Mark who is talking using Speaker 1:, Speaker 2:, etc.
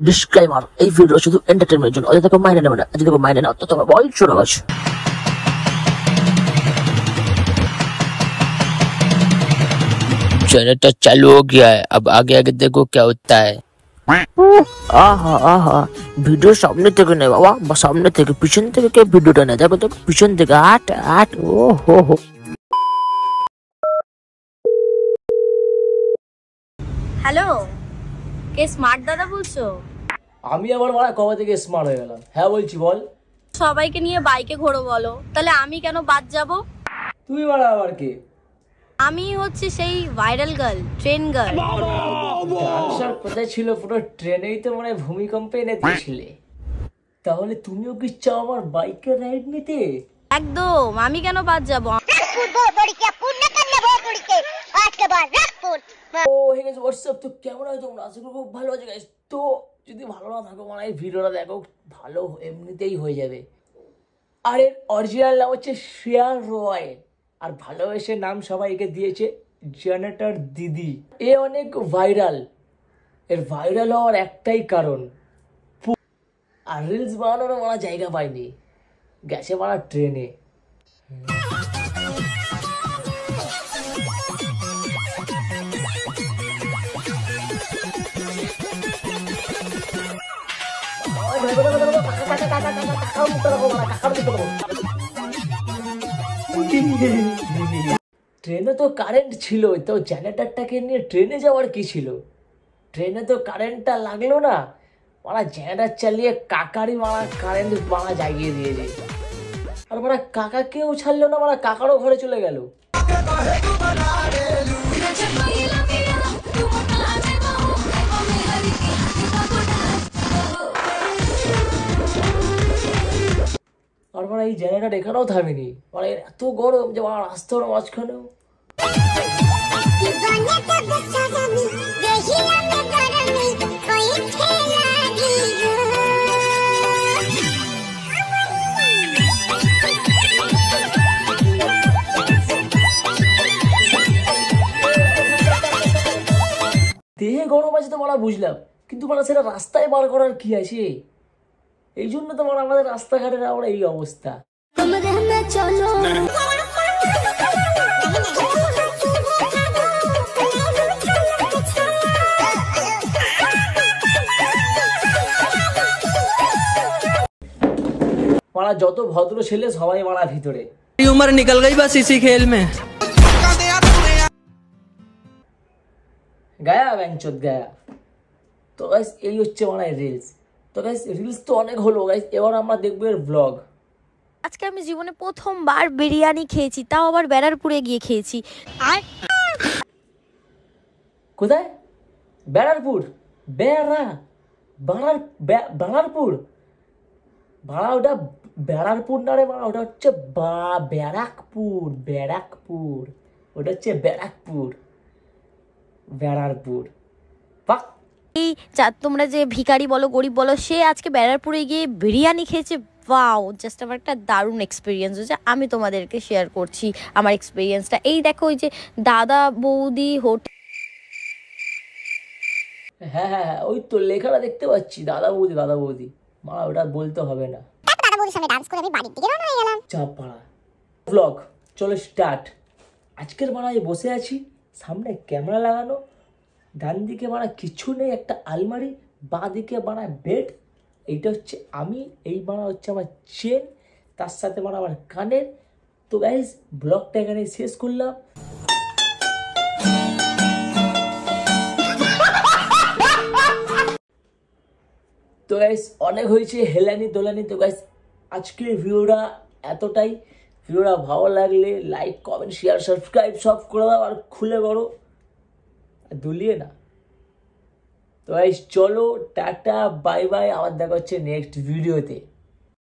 Speaker 1: Disclaimer এই video শুধু এন্টারটেনমেন্টের জন্য অযথা কেউ মাইনে নেবে না যদি কেউ মাইনে নাও তো তোমার বল শুরু আছে
Speaker 2: जनरेटर चालू हो गया है अब आगे आगे देखो क्या होता है
Speaker 1: আহা আহা ভিডিও সামনে থেকে নেই বাবা বা সামনে থেকে পিছন থেকে কে ভিডিওটা নেয় দেখো তো পিছন থেকে আট আট ও হো হো
Speaker 3: হ্যালো কে স্মার্ট দাদা বলছো?
Speaker 4: আমি আবার মারা কবে থেকে স্মার্ট হয়ে গেলাম? হ্যাঁ বলছি বল।
Speaker 3: সবাইকে নিয়ে বাইকে ঘোরো বলো। তাহলে আমি কেন বাদ যাব?
Speaker 4: তুই মারা আবার কে?
Speaker 3: আমি হচ্ছে সেই viral girl train girl
Speaker 4: dancer কোথায় ছিল? পুরো ট্রেনেই তো মানে ভূমিকম্পে এনে দিয়েছিলে। তাহলে তুমিও কি চাও আমার বাইকের রাইড নিতে?
Speaker 3: একদম আমি কেন বাদ যাব?
Speaker 4: ও গেছে তো কেমন হয় তোমরা? খুব ভালো আছে যদি ভালো না থাকো মানে ভিডিওটা দেখো, ভালো এমনিতেই হয়ে যাবে। আর এর অরিজিনাল নাম হচ্ছে শ্রেয়া রয় আর ভালোবেসে নাম দিয়েছে জেনারেটর দিদি এ অনেক ভাইরাল এর ভাইরাল হওয়ার একটাই কারণ আর রিলস বানানোর মারা জায়গা পায়নি গেছে মারা ট্রেনে ট্রেনে তো কারেন্ট ছিল তো জেনারেটারটাকে নিয়ে ট্রেনে যাওয়ার কি ছিল? ট্রেনে তো কারেন্টটা লাগল না, ওরা জেনারেটার চালিয়ে কাকারই মারা কারেন্ট মারা জাগিয়ে দিয়ে দিয়েছে। আর মারা কাকাকেও ছাড়লো না মারা কাকারও ঘরে চলে গেল। এই জেনারেটার এখানেও থামেনি। মানে এত গরম যে আমার আসতে হলো মাঝখানেও। দেহে গরম আছে তো মারা বুঝলাম, কিন্তু মানে সেটা রাস্তায় বার করার কি আছে? এই জন্য তোমার আমাদের রাস্তাঘাটের আমরা এই অবস্থা মারা যত ভদ্র ছেলে সবাই মারা ভিতরে
Speaker 5: উমর নিকল গই বাস ইসি খেল মে
Speaker 4: গায়া ব্যাংচোদ গায়া তো এই হচ্ছে মানে রিলস তো গাইস রিলস তো অনেক হলো গাইস এবার আমরা দেখব এর ব্লগ
Speaker 3: আজকে আমি জীবনে প্রথমবার বিরিয়ানি খেয়েছি তাও আবার ব্যারারপুরে গিয়ে খেয়েছি। আর
Speaker 4: কোথায়? ব্যারারপুর। বেড়া। বাড়ার বে- বাড়ারপুর ভাড়া ওটা ব্যারারপুর না রে মারা ওটা হচ্ছে বা ব্যারাকপুর ব্যারাকপুর। ওটা হচ্ছে ব্যারাকপুর। ব্যারারপুর। বাহ!
Speaker 3: এই যা তোমরা যে ভিকারি বলো গরিব বলো সে আজকে ব্যারারপুরে গিয়ে বিরিয়ানি খেয়েছে। ওয়াও জাস্ট আমার একটা দারুণ এক্সপিরিয়েন্স হয়েছে। আমি তোমাদেরকে শেয়ার করছি আমার এক্সপিরিয়েন্সটা এই দেখো ওই যে দাদা বৌদি হোটেল
Speaker 4: হ্যাঁ হ্যাঁ হ্যাঁ ওই তো লেখাটা দেখতে পাচ্ছি। দাদা বৌদি দাদা বৌদি। মা ওটা বলতে হবে না। চাপ পাড়া ব্লগ চলো স্টার্ট আজকের মারায় বসে আছি সামনে ক্যামেরা লাগানো ডান দিকে মারা কিছু নেই, একটা আলমারি, বাঁ দিকে বানায় বেড এইটা হচ্ছে আমি, এই বানা হচ্ছে আমার চেন তার সাথে বানা আমার কানের। তো গাইজ ব্লগটা এখানে শেষ করলাম। তো গাইস অনেক হয়েছে, হেলানি দোলানি। তো গাইস আজকের ভিডিওটা এতটাই। ভিডিওটা ভালো লাগলে লাইক কমেন্ট শেয়ার সাবস্ক্রাইব সব করে দাও, আর খুলে আর দুলিয়ে না। তো চলো টাটা বাই বাই আবার দেখা হচ্ছে নেক্সট ভিডিওতে